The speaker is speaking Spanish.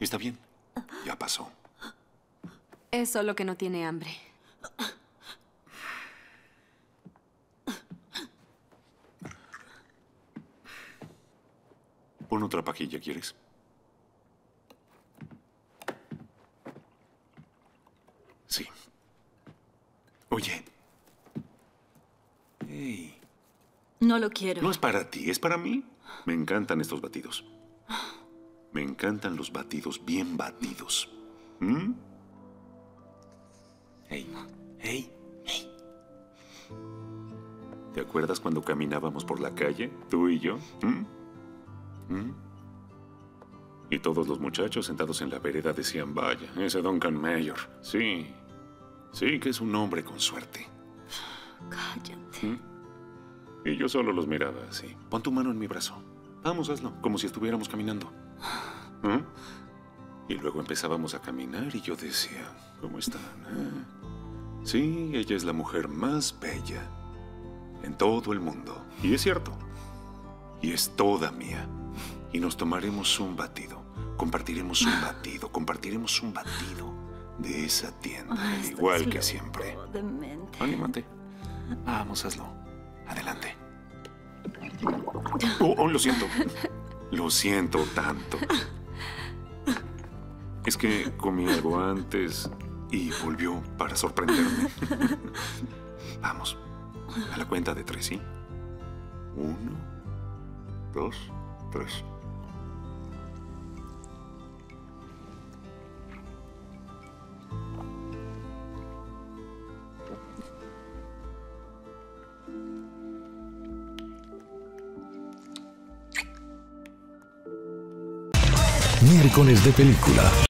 Está bien. Ya pasó. Es solo que no tiene hambre. Pon otra pajilla, ¿quieres? Sí. Oye. Hey. No lo quiero. No es para ti, es para mí. Me encantan estos batidos. Me encantan los batidos bien batidos. ¿Mm? Hey, hey, hey. ¿Te acuerdas cuando caminábamos por la calle, tú y yo? ¿Mm? ¿Mm? Y todos los muchachos sentados en la vereda decían, vaya, ese Duncan Mayor. Sí, sí que es un hombre con suerte. Cállate. ¿Mm? Y yo solo los miraba así. Pon tu mano en mi brazo. Vamos, hazlo, como si estuviéramos caminando. Y luego empezábamos a caminar y yo decía, ¿cómo están? eh? Sí, ella es la mujer más bella en todo el mundo. Y es cierto. Y es toda mía. Y nos tomaremos un batido. Compartiremos un batido. Compartiremos un batido de esa tienda. Igual que siempre. Anímate. Vamos, hazlo. Adelante. Oh, oh, lo siento. Lo siento tanto. Es que comí algo antes y volvió para sorprenderme. Vamos. A la cuenta de tres, ¿sí? Uno, dos, tres. Miércoles de película.